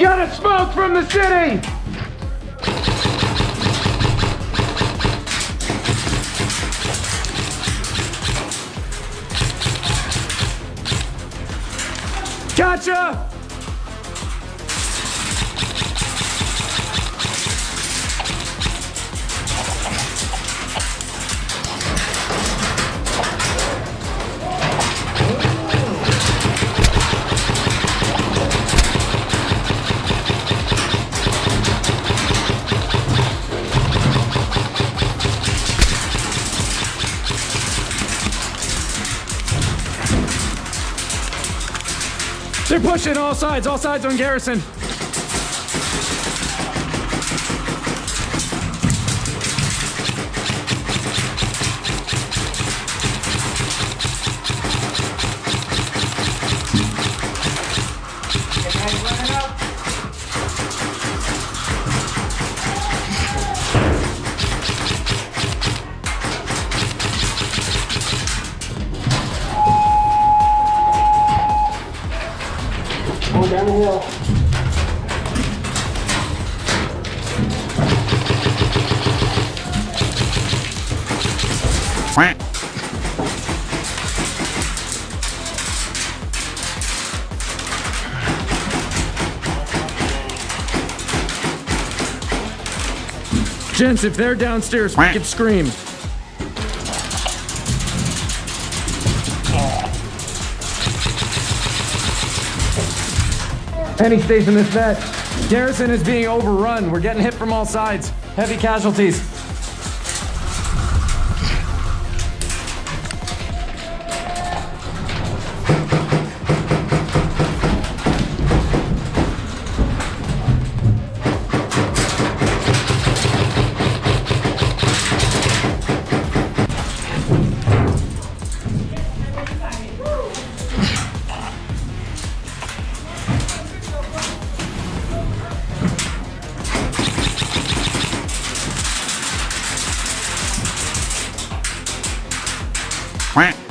Got a smoke from the city! Gotcha! They're pushing all sides, all sides on Garrison. Down the hill. Gents, if they're downstairs, we can scream. And he stays in this bed. Garrison is being overrun. We're getting hit from all sides. Heavy casualties.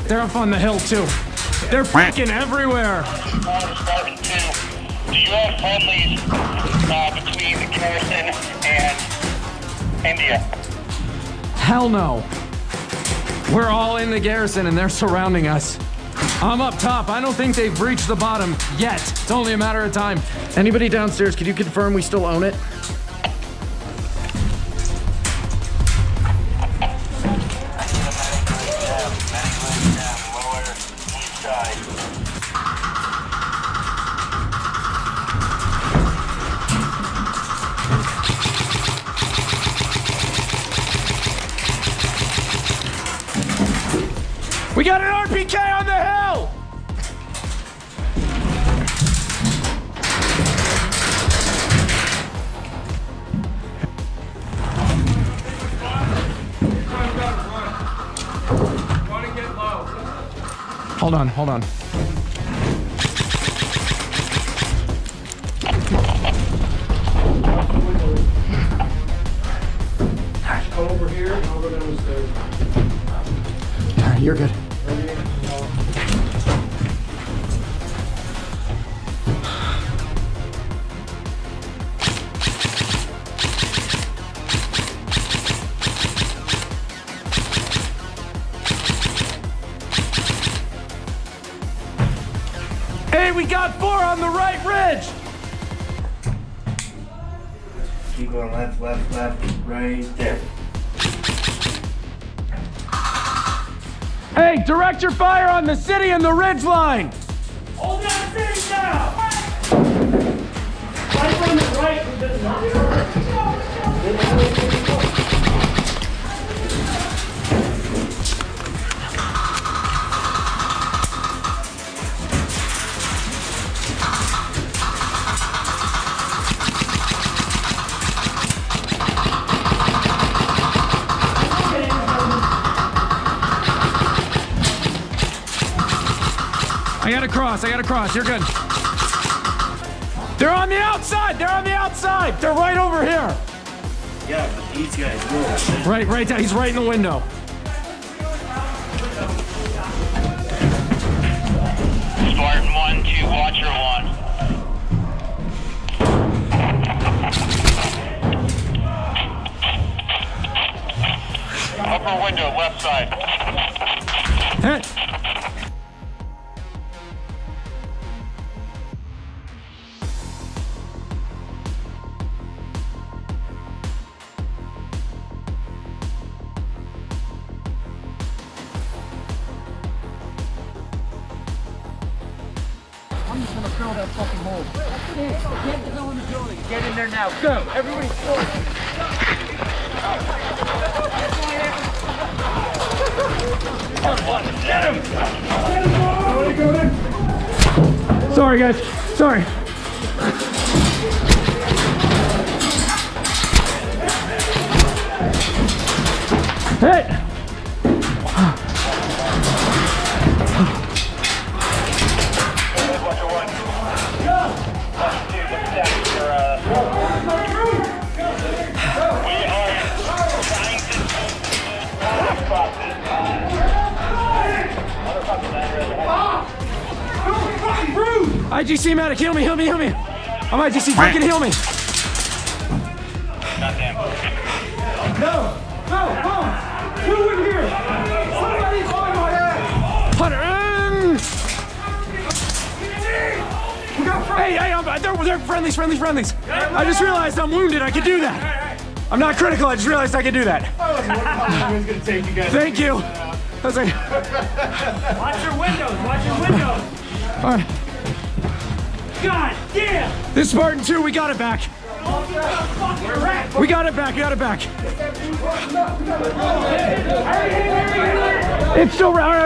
They're up on the hill too. They're fucking everywhere. Do you have friendlies uh, between garrison and India? Hell no. We're all in the garrison and they're surrounding us. I'm up top. I don't think they've breached the bottom yet. It's only a matter of time. Anybody downstairs, could you confirm we still own it? We got an RPK on the Hold on, hold on. Over here and I'll go down the stairs. All right, you're good. Hey, we got four on the right ridge! Keep going left, left, left, right there. Hey, direct your fire on the city and the ridge line! Hold that city down! Right from the right, we just I gotta cross, I gotta cross, you're good. They're on the outside. They're on the outside. They're right over here. Yeah, but these guys will. Right, right down. He's right in the window. Spartan 1 to Watcher 1. Get in there now. Go. Everybody. Sorry, guys. Sorry. Hey. IGC medic, heal me, heal me, heal me. I'm IGC, freaking heal me. Goddamn. No, no, no. Two in here. Somebody's on my ass. Hunter. mm. Hey, hey, I'm, they're, they're friendlies, friendlies, friendlies. I just realized I'm wounded. I can do that. I'm not critical. I just realized I can do that. I was gonna take you guys. Thank you. I was like, Watch your windows. Watch your windows. all right. God damn. This Spartan 2, we got it back. We got it back, we got it back. It's still, right,